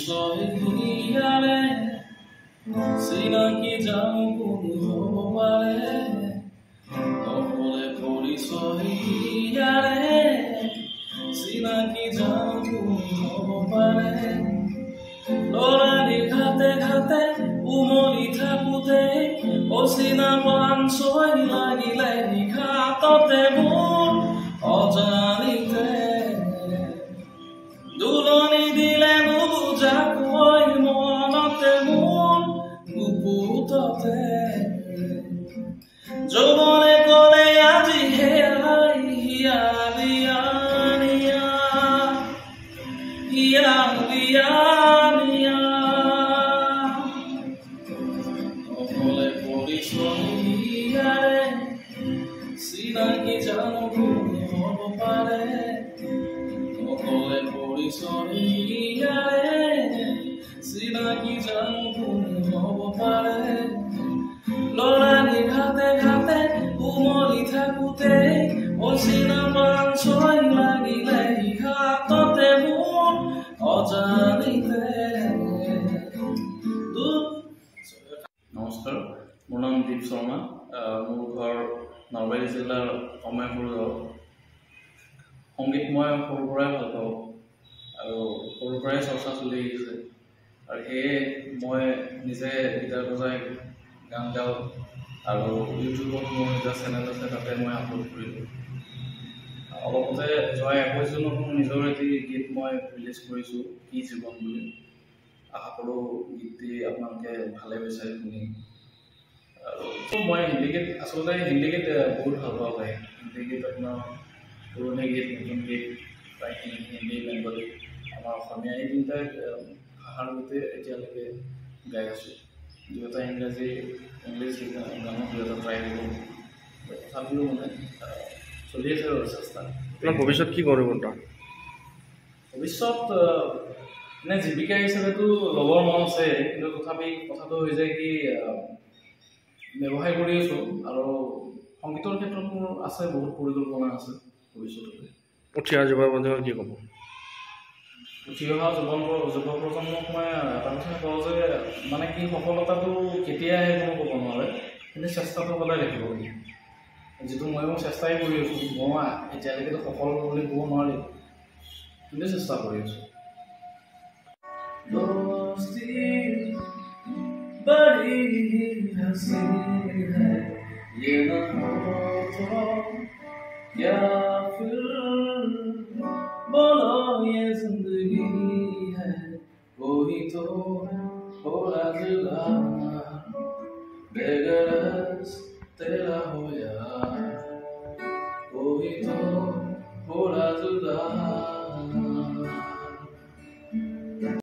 সবে দুনিয়ারে সিনাকি যাও কোন হবারে নহলে খাতে অচিনা লাগিলে নিখাততে বল ভূততে যৌবনে কলে আজি হেলাই হিয়া নিয়া। হিয়া নিয়া। অকলে সিনাকি জানো পারে। অকলে পরিশনিয়ারে সিনাকি জানো হ'ব পাৰে ল'ৰালি ঘাটে উমলি থাকোঁতে অচিনা ছয় লাগিলে ঘাটতে মোৰ অজানিতে। নমস্কাৰ মোৰ নাম দীপ শৰ্মা মোৰ ঘৰ নলবাৰী জিলাৰ অময়পুৰ গাঁও সংগীত মই সৰুৰ পৰাই ভালো পাওঁ আৰু সৰুৰ পৰাই চৰ্চা চলি আহিছে। আৰু সেয়ে মই নিজে গীটাৰ বজাই গান গাওঁ আৰু ইউটিউবত মোৰ নিজৰ চেনেল আছে তাতে মই আপলোড কৰিলোঁ। অলপতে যোৱা একৈছ জুনত মোৰ নিজৰ এটি গীত মই ৰিলিজ কৰিছোঁ কি জীৱন বুলি। কৰোঁ গীতটি আপোনালোকে ভালে পাইছে শুনি। আৰু মই হিন্দী গীত আচলতে হিন্দী গীত বহুত ভাল পাওঁ গাই হিন্দী গীত আপোনাৰ পুৰণি গীত নতুন গীত প্ৰায়খিনি হিন্দী বেংগলী আমাৰ অসমীয়া এই তিনিটাই গীতে এতিয়ালৈকে গাই আছোঁ। দুই এটা ইংৰাজী ইংলিছ গানো দুই এটা ট্ৰাই কৰোঁ। তথাপিও মানে চলি আছে আৰু চেষ্টা। ভৱিষ্যত কি কৰিব ভৱিষ্যত এনে জীৱিকা হিচাপেতো ল'বৰ মন আছে কিন্তু তথাপি কথাটো হৈ যায় কি ব্যৱসায় কৰি আছোঁ আৰু সংগীতৰ ক্ষেত্ৰত মোৰ আছে বহুত পৰিকল্পনা আছে ভৱিষ্যতলৈ উঠি অহা যুৱ প্ৰজন্মক কি ক'ব? উঠি অহা যুৱ যুৱ প্ৰজন্মক মই এটা কথা কওঁ যে মানে কি সফলতাটো কেতিয়া আহে মই ক'ব নোৱাৰে কিন্তু চেষ্টাটো সদায় ৰাখিব লাগে যিটো মই চেষ্টাই কৰি আছোঁ মই এতিয়ালৈকেতো সফল বুলি ক'ব নোৱাৰি কিন্তু চেষ্টা কৰি আছোঁ Yeah. बोलो, ये ज़िंदगी है। वही तो थोड़ा जुदा बेगर तेरा हो जा। वही तो थोड़ा जुदा